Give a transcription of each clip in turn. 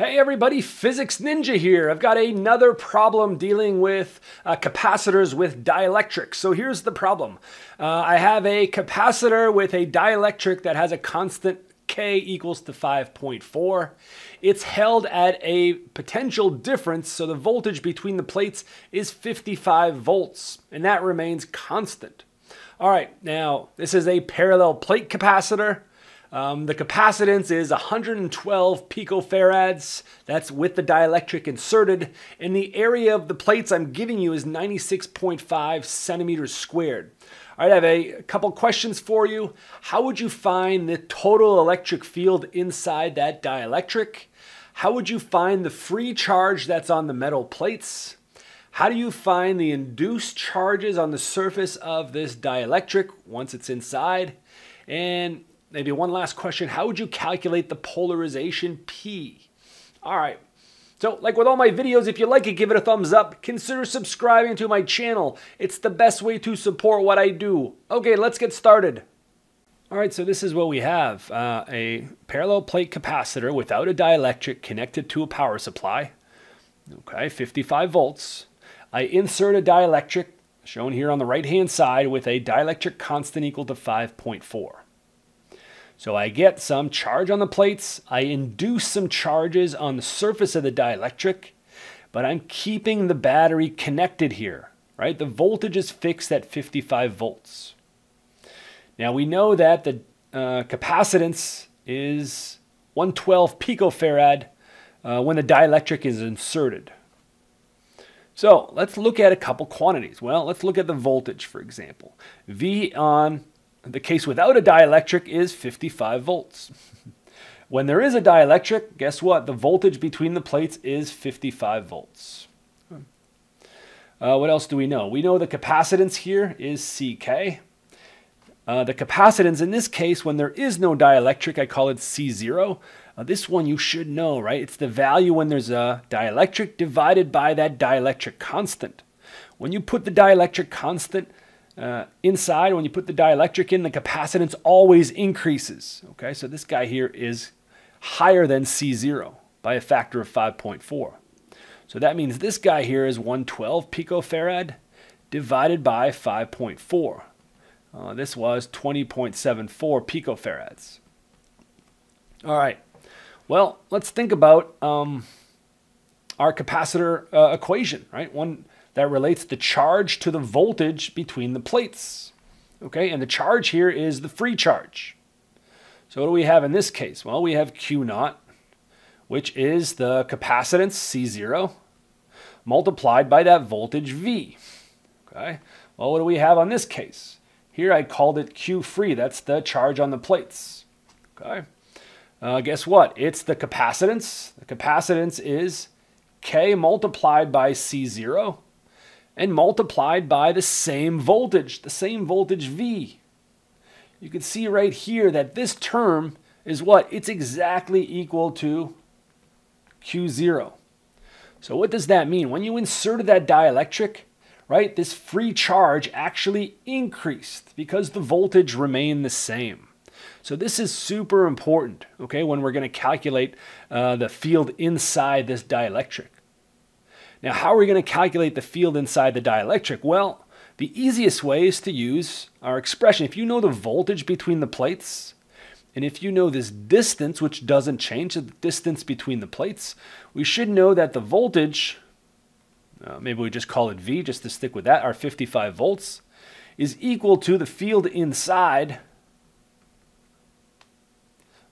Hey everybody, Physics Ninja here. I've got another problem dealing with uh, capacitors with dielectrics. So here's the problem. Uh, I have a capacitor with a dielectric that has a constant K equals to 5.4. It's held at a potential difference, so the voltage between the plates is 55 volts, and that remains constant. All right, now this is a parallel plate capacitor. Um, the capacitance is 112 picofarads. That's with the dielectric inserted. And the area of the plates I'm giving you is 96.5 centimeters squared. All right, I have a couple questions for you. How would you find the total electric field inside that dielectric? How would you find the free charge that's on the metal plates? How do you find the induced charges on the surface of this dielectric once it's inside? And maybe one last question. How would you calculate the polarization P? All right. So, like with all my videos, if you like it, give it a thumbs up. Consider subscribing to my channel. It's the best way to support what I do. Okay, let's get started. All right, so this is what we have. Uh, a parallel plate capacitor without a dielectric connected to a power supply. Okay, 55 volts. I insert a dielectric, shown here on the right-hand side, with a dielectric constant equal to 5.4. So I get some charge on the plates, I induce some charges on the surface of the dielectric, but I'm keeping the battery connected here, right? The voltage is fixed at 55 volts. Now we know that the uh, capacitance is 112 picofarad uh, when the dielectric is inserted. So let's look at a couple quantities. Well, let's look at the voltage, for example. V on the case without a dielectric is 55 volts. when there is a dielectric, guess what? The voltage between the plates is 55 volts. Uh, what else do we know? We know the capacitance here is CK. Uh, the capacitance in this case, when there is no dielectric, I call it C0. Uh, this one you should know, right? It's the value when there's a dielectric divided by that dielectric constant. When you put the dielectric constant uh, inside, when you put the dielectric in, the capacitance always increases. Okay, so this guy here is higher than C0 by a factor of 5.4. So that means this guy here is 112 picofarad divided by 5.4. Uh, this was 20.74 picofarads. All right. Well, let's think about um, our capacitor uh, equation, right? One that relates the charge to the voltage between the plates. Okay, and the charge here is the free charge. So what do we have in this case? Well, we have Q naught, which is the capacitance C0 multiplied by that voltage V. Okay, well, what do we have on this case? Here I called it Q free. That's the charge on the plates. Okay, uh, guess what? It's the capacitance. The capacitance is K multiplied by C0 and multiplied by the same voltage, the same voltage V. You can see right here that this term is what? It's exactly equal to Q0. So what does that mean? When you inserted that dielectric, right, this free charge actually increased because the voltage remained the same. So this is super important, okay, when we're going to calculate uh, the field inside this dielectric. Now, how are we going to calculate the field inside the dielectric? Well, the easiest way is to use our expression. If you know the voltage between the plates, and if you know this distance, which doesn't change, the distance between the plates, we should know that the voltage, uh, maybe we just call it V just to stick with that, our 55 volts, is equal to the field inside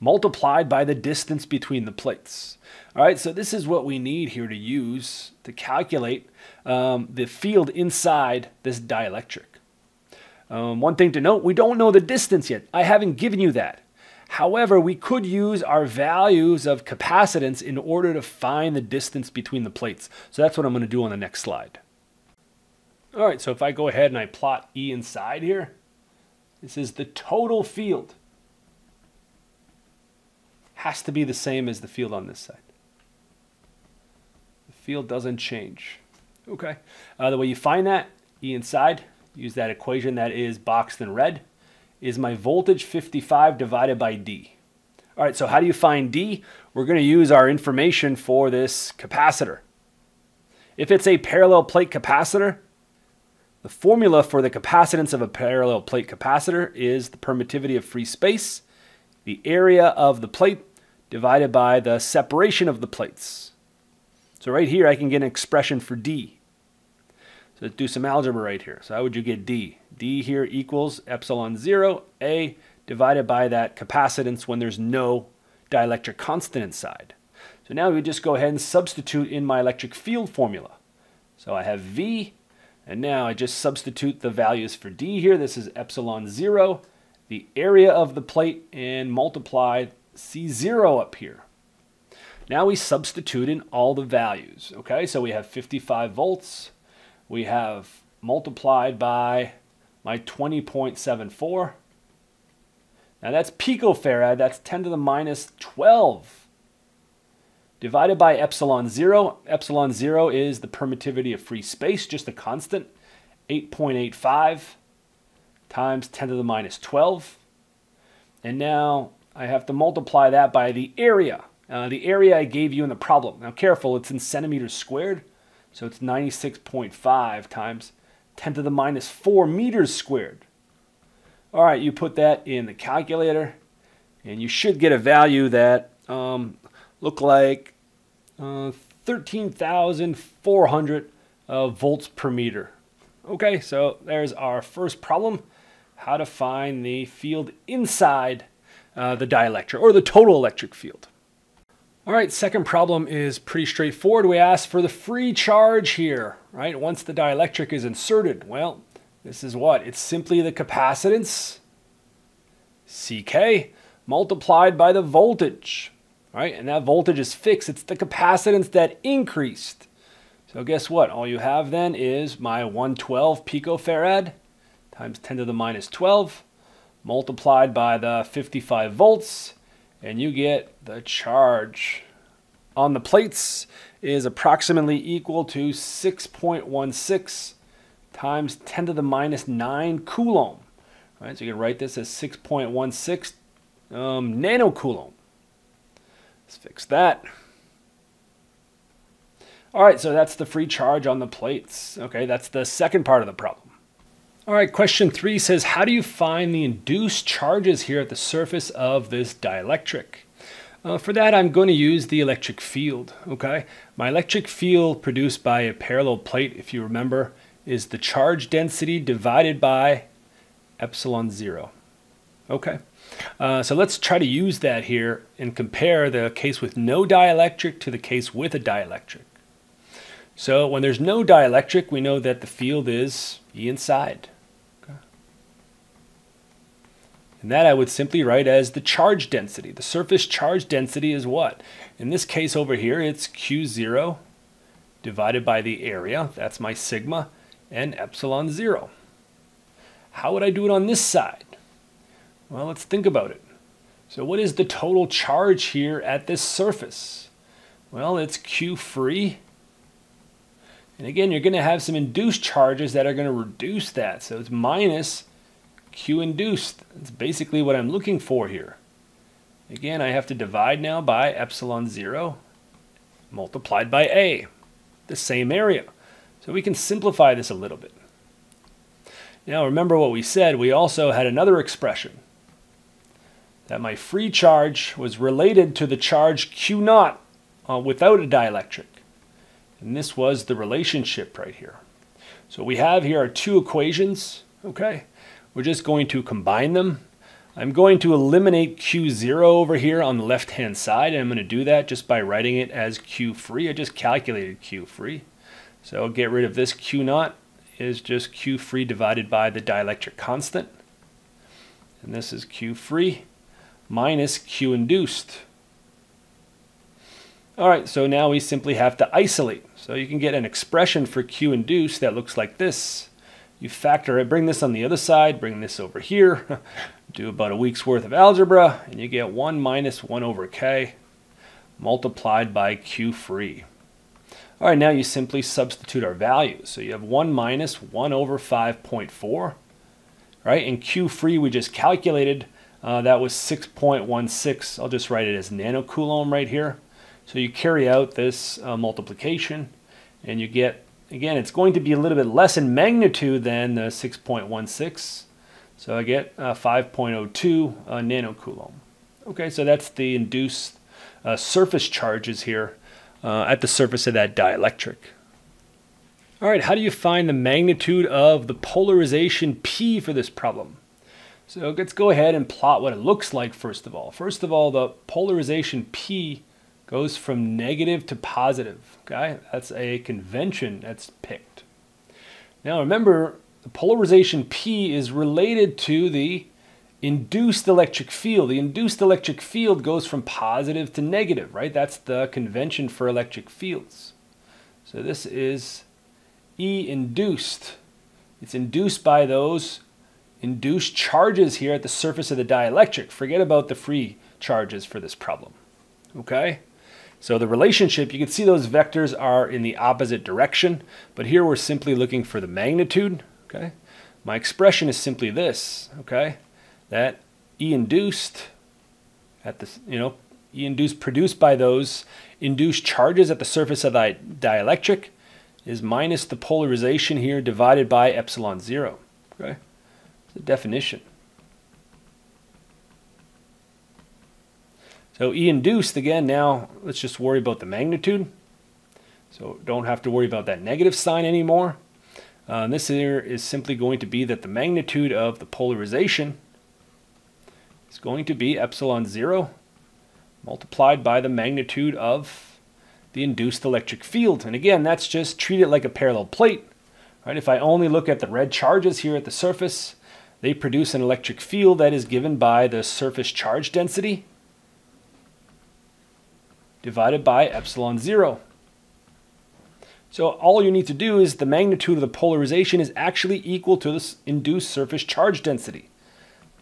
multiplied by the distance between the plates. All right, so this is what we need here to use to calculate um, the field inside this dielectric. Um, one thing to note, we don't know the distance yet. I haven't given you that. However, we could use our values of capacitance in order to find the distance between the plates. So that's what I'm going to do on the next slide. All right, so if I go ahead and I plot E inside here, this is the total field has to be the same as the field on this side. The field doesn't change. Okay. Uh, the way you find that, E inside, use that equation that is boxed in red, is my voltage 55 divided by D. All right, so how do you find D? We're going to use our information for this capacitor. If it's a parallel plate capacitor, the formula for the capacitance of a parallel plate capacitor is the permittivity of free space, the area of the plate divided by the separation of the plates. So right here I can get an expression for D. So let's do some algebra right here. So how would you get D? D here equals epsilon 0, A divided by that capacitance when there's no dielectric constant inside. So now we just go ahead and substitute in my electric field formula. So I have V, and now I just substitute the values for D here. This is epsilon 0, the area of the plate, and multiply C0 up here. Now we substitute in all the values. Okay, so we have 55 volts. We have multiplied by my 20.74. Now that's picofarad, that's 10 to the minus 12. Divided by epsilon 0. Epsilon 0 is the permittivity of free space, just a constant. 8.85 times 10 to the minus 12. And now I have to multiply that by the area. Uh, the area I gave you in the problem. Now careful, it's in centimeters squared. So it's 96.5 times 10 to the minus 4 meters squared. All right, you put that in the calculator, and you should get a value that um, look like uh, 13,400 uh, volts per meter. Okay, so there's our first problem, how to find the field inside uh, the dielectric, or the total electric field. All right, second problem is pretty straightforward. We ask for the free charge here, right? Once the dielectric is inserted, well, this is what? It's simply the capacitance, CK, multiplied by the voltage, right? And that voltage is fixed. It's the capacitance that increased. So guess what? All you have then is my 112 picofarad times 10 to the minus 12 multiplied by the 55 volts and you get the charge on the plates is approximately equal to 6.16 times 10 to the minus 9 coulomb. Right, so you can write this as 6.16 um, nanocoulomb. Let's fix that. All right, so that's the free charge on the plates. Okay, that's the second part of the problem. All right, question three says, how do you find the induced charges here at the surface of this dielectric? Uh, for that, I'm going to use the electric field, okay? My electric field produced by a parallel plate, if you remember, is the charge density divided by epsilon zero. Okay, uh, so let's try to use that here and compare the case with no dielectric to the case with a dielectric. So when there's no dielectric, we know that the field is E inside. Okay. And that I would simply write as the charge density. The surface charge density is what? In this case over here, it's Q0 divided by the area. That's my sigma and epsilon 0. How would I do it on this side? Well, let's think about it. So what is the total charge here at this surface? Well, it's Q free. And again, you're going to have some induced charges that are going to reduce that. So it's minus Q induced. That's basically what I'm looking for here. Again, I have to divide now by epsilon 0 multiplied by A, the same area. So we can simplify this a little bit. Now remember what we said, we also had another expression that my free charge was related to the charge Q naught uh, without a dielectric. And this was the relationship right here. So we have here our two equations, okay? We're just going to combine them. I'm going to eliminate Q0 over here on the left-hand side, and I'm going to do that just by writing it as Q free. I just calculated Q free. So get rid of this Q naught is just Q free divided by the dielectric constant. And this is Q free minus Q induced. All right, so now we simply have to isolate. So you can get an expression for Q induced that looks like this. You factor it, bring this on the other side, bring this over here, do about a week's worth of algebra, and you get 1 minus 1 over K multiplied by Q free. All right, now you simply substitute our values. So you have 1 minus 1 over 5.4, right? And Q free we just calculated uh, that was 6.16. I'll just write it as nanocoulomb right here. So you carry out this uh, multiplication and you get, again, it's going to be a little bit less in magnitude than the 6.16. So I get uh, 5.02 uh, nanocoulomb. Okay, so that's the induced uh, surface charges here uh, at the surface of that dielectric. All right, how do you find the magnitude of the polarization P for this problem? So let's go ahead and plot what it looks like first of all. First of all, the polarization P goes from negative to positive, okay? That's a convention that's picked. Now remember, the polarization P is related to the induced electric field. The induced electric field goes from positive to negative, right? That's the convention for electric fields. So this is E induced. It's induced by those induced charges here at the surface of the dielectric. Forget about the free charges for this problem. Okay? So the relationship, you can see those vectors are in the opposite direction, but here we're simply looking for the magnitude. Okay? My expression is simply this, okay? That E induced at the, you know, E induced produced by those induced charges at the surface of the dielectric is minus the polarization here divided by epsilon zero. Okay, the definition. So E induced again. Now let's just worry about the magnitude. So don't have to worry about that negative sign anymore. Uh, this here is simply going to be that the magnitude of the polarization is going to be epsilon zero multiplied by the magnitude of the induced electric field. And again, that's just treat it like a parallel plate. Right? If I only look at the red charges here at the surface, they produce an electric field that is given by the surface charge density divided by epsilon zero. So all you need to do is the magnitude of the polarization is actually equal to the induced surface charge density.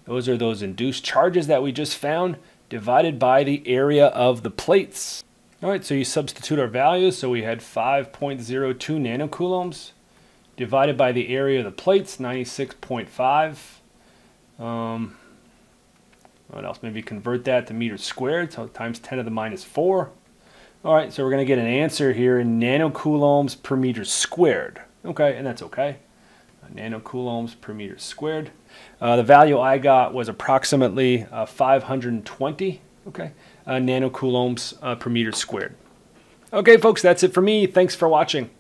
Those are those induced charges that we just found divided by the area of the plates. All right, so you substitute our values. So we had 5.02 nanocoulombs divided by the area of the plates, 96.5. Um, what else? Maybe convert that to meters squared, so times 10 to the minus 4. All right, so we're going to get an answer here in nanocoulombs per meter squared. Okay, and that's okay. Nanocoulombs per meter squared. Uh, the value I got was approximately uh, 520. Okay, uh, nanocoulombs uh, per meter squared. Okay, folks, that's it for me. Thanks for watching.